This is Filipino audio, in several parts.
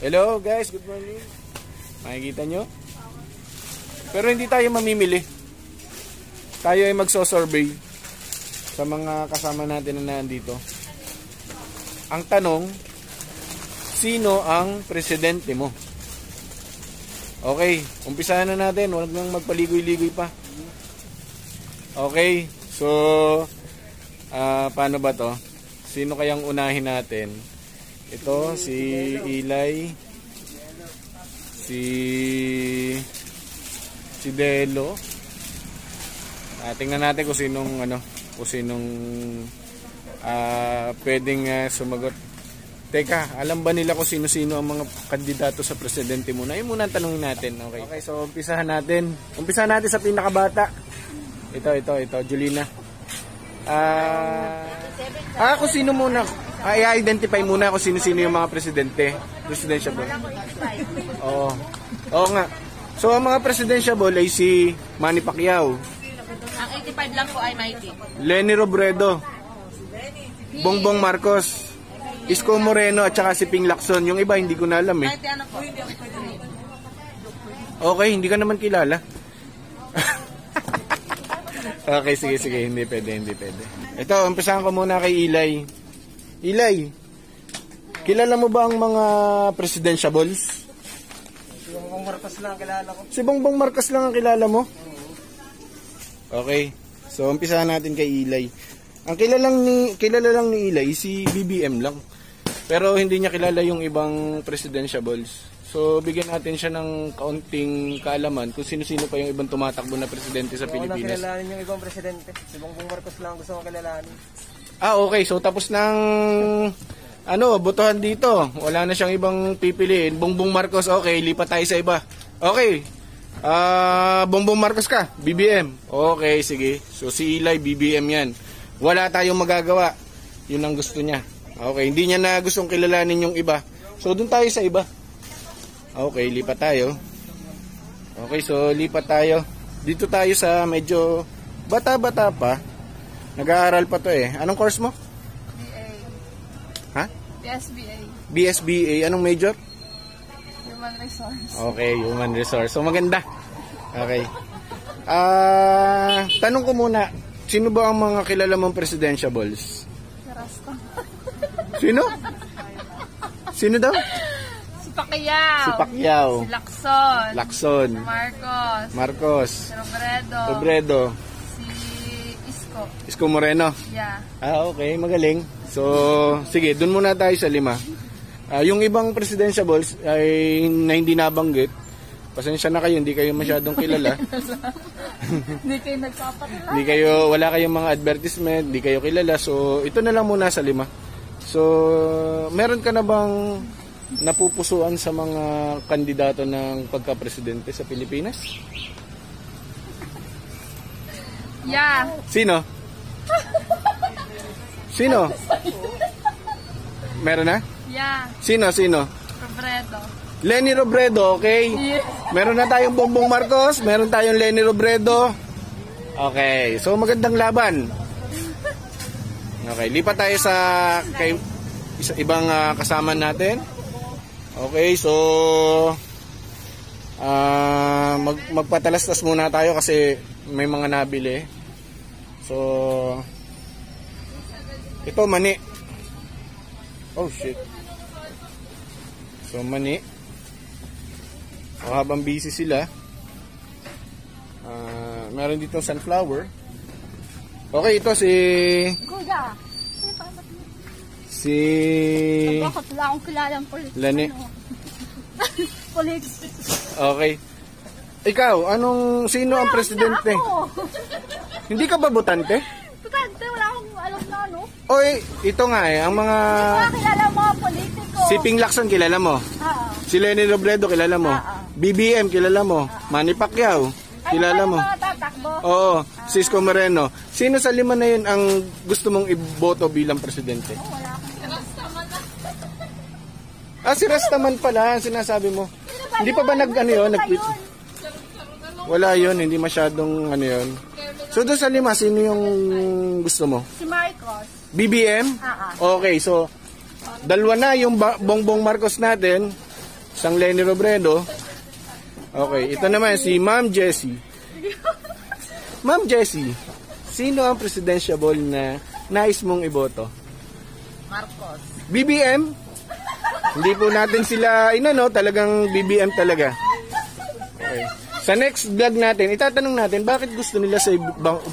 Hello guys, good morning. Makikita nyo? Pero hindi tayo mamimili. Tayo ay magso-survey sa mga kasama natin na nandito. Ang tanong, sino ang presidente mo? Okay, umpisahan na natin. Huwag nang magpaligoy-ligoy pa. Okay, so, ah paano ba to? Sino kayang unahin natin? Ito, si Ilay, si si Delo. Ah, tingnan natin kung sinong ano, kung sinong ah pwedeng ah, sumagot. Teka, alam ba nila kung sino-sino ang mga kandidato sa presidente muna? Ayun muna ang tanongin natin. Okay. okay, so umpisahan natin. Umpisahan natin sa pinakabata. Ito, ito, ito, Julina. Ah, ah, kung sino muna. Ah, i-identify muna kung sino-sino yung mga presidente. Presidentiable. Oo. Oo nga. So, ang mga presidentiable ay si Manny Pacquiao, Ang 85 lang po ay mighty. Lenny Robredo, Bongbong Marcos, Isko Moreno at saka si Ping Lacson. Yung iba hindi ko na alam eh. Ano po? Okay, hindi ka naman kilala. okay, sige, sige. Hindi pwede, hindi pwede. Ito, umpisahan ko muna kay Ilay. Ilay, kilala mo ba ang mga presidentiables? Si Bongbong Marcos lang ang kilala ko. Si Bongbong Marcos lang ang kilala mo? Okay. So, umpisahan natin kay Ilay. Ang kilala lang ni kilala lang ni Ilay si BBM lang. Pero hindi niya kilala yung ibang presidentiables. So, bigyan natin siya ng kaunting kaalaman kung sino-sino pa yung ibang tumatakbo na presidente sa Pilipinas. kilalanin yung ibang presidente. Si Bongbong Marcos lang ang gusto kong kilalanin. Ah, okay. So, tapos ng ano, botohan dito. Wala na siyang ibang pipiliin. Bongbong Marcos, okay. Lipat tayo sa iba. Okay. Ah, Bongbong Marcos ka, BBM. Okay, sige. So, si Eli, BBM yan. Wala tayong magagawa. Yun ang gusto niya. Okay, hindi niya na gustong kilalanin yung iba. So, dun tayo sa iba. Okay, lipat tayo. Okay, so lipat tayo. Dito tayo sa medyo bata-bata pa. Nag-aaral pa to eh. Anong course mo? BA. Ha? PSBA. BSBA. Anong major? Human Resource. Okay, human resource. So maganda. Okay. Ah, tanong ko muna, sino ba ang mga kilala mong presidentiables? Si Rasta. Sino? Sino daw? Si Pacquiao. Si Pacquiao, Si Lacson. Lacson, Si Marcos. Marcos, Si Robredo. Robredo, Si Isko. Moreno. Yeah. Ah, okay, magaling. So, sige, dun muna tayo sa lima. Ah, yung ibang presidentiables ay na hindi nabanggit. Pasensya na kayo, hindi kayo masyadong kilala. Hindi kayo nagpapatala. hindi kayo, wala kayong mga advertisement, hindi kayo kilala. So, ito na lang muna sa lima. So, meron ka na bang napupusuan sa mga kandidato ng pagka-presidente sa Pilipinas? Yeah. Sino? Sino? Meron na? Yeah. Sino, sino? Robredo. Lenny Robredo, okay? Yes. Meron na tayong Bongbong Marcos, meron tayong Lenny Robredo. Okay, so magandang laban. Okay, lipat tayo sa kay isa, ibang ah, kasama natin. Okay, so ah mag, magpatalastas muna tayo kasi may mga nabili. So ito mani. Oh shit. So mani. O habang busy sila, ah meron dito sunflower. Okay, ito si Kuya. si Bakit wala akong kilalang police? Lani. Police. Okay. Ikaw, anong sino ang presidente? Hindi ka ba botante? Tukante, wala akong alam na ano. Oy, ito nga eh, ang mga Mga kilala mga politiko. si Ping Lacson kilala mo. Oo. Si Lenny Robredo kilala mo. Ah, ah. BBM kilala mo. Manny Pacquiao kilala ano mo. ba yung mga tatakbo? Oo, Cisco Moreno. Sino sa lima na yun ang gusto mong iboto bilang presidente? Wala akong Ah, si Rastaman pala, ang sinasabi mo. Hindi pa ba nag ano yun? Nag Wala yun, hindi masyadong ano yun. So doon sa lima, sino yung gusto mo? Si Marcos. BBM? Ah, Okay, so dalawa na yung ba- Bongbong Marcos natin. isang Lenny Robredo. Okay, ito naman si Ma'am Jessie. Ma'am Jessie, sino ang presidentiable na nais mong iboto? Marcos. BBM? Hindi po natin sila, inano, talagang BBM talaga. Okay. Sa next vlog natin, itatanong natin bakit gusto nila si,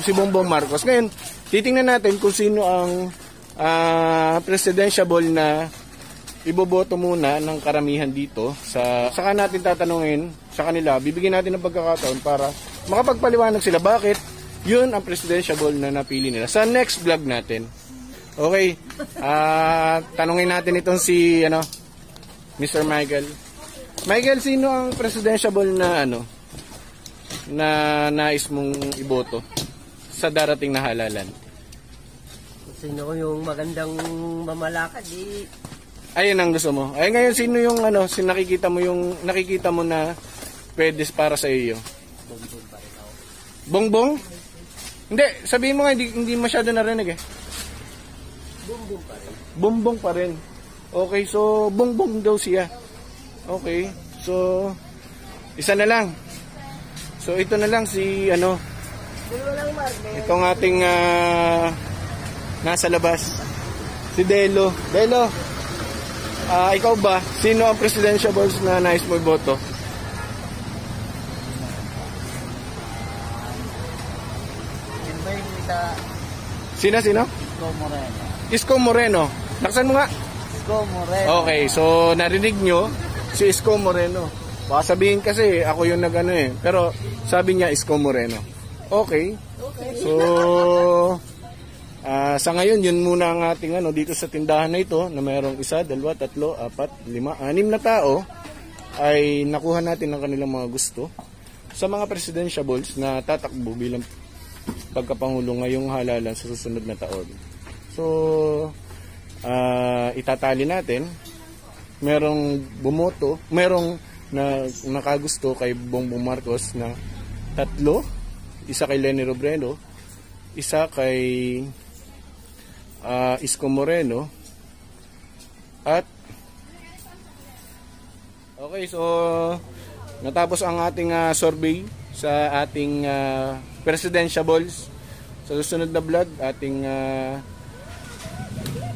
si Bongbong Marcos. Ngayon, titingnan natin kung sino ang ah, presidentiable na iboboto muna ng karamihan dito. Sa, saka natin tatanungin sa kanila, bibigyan natin ng pagkakataon para makapagpaliwanag sila bakit yun ang presidentiable na napili nila. Sa next vlog natin. Okay. Ah, tanungin natin itong si ano, Mr. Michael. Michael, sino ang presidentiable na ano na nais mong iboto sa darating na halalan? Sino yung magandang mamalakad, eh. Ayun ang gusto mo. Ay ngayon sino yung ano, si nakikita mo yung nakikita mo na pwede para sa iyo? Bongbong? Hindi, sabihin mo nga hindi, hindi masyado narinig eh. Bumbum pa rin. Bongbong pa rin. Okay, so bongbong daw siya. Okay. So isa na lang. So ito na lang si ano, itong ating ah, nasa labas. Si Delo. Delo. Ah, ikaw ba sino ang presidential balls na nais mo isa, Sino sino? Isko Moreno. Isko Moreno. Naksan mo nga. Isko Moreno. Okay, so narinig nyo si Isko Moreno. Baka sabihin kasi ako yung nagano eh. Pero sabi niya Isko Moreno. Okay. So ah, sa ngayon yun muna ang ating ano dito sa tindahan na ito na mayroong isa, dalawa, tatlo, apat, lima, anim na tao ay nakuha natin ang kanilang mga gusto sa mga presidentiables na tatakbo bilang pagkapangulo ngayong halalan sa susunod na taon. So, ah, itatali natin. Merong bumoto, merong na nakagusto kay Bongbong Marcos na tatlo, isa kay Lenny Robredo, isa kay ah, Isko Moreno, at Okay, so natapos ang ating ah, survey sa ating uh, presidentiables. Sa susunod na vlog, ating ah,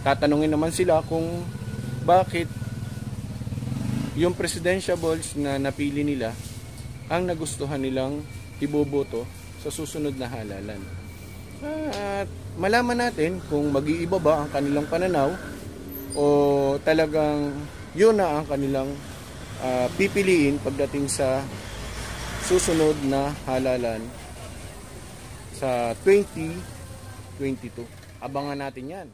tatanungin naman sila kung bakit yung presidentiables na napili nila ang nagustuhan nilang iboboto sa susunod na halalan. At malaman natin kung mag-iiba ba ang kanilang pananaw o talagang yun na ang kanilang ah, pipiliin pagdating sa susunod na halalan sa 2022. Abangan natin yan.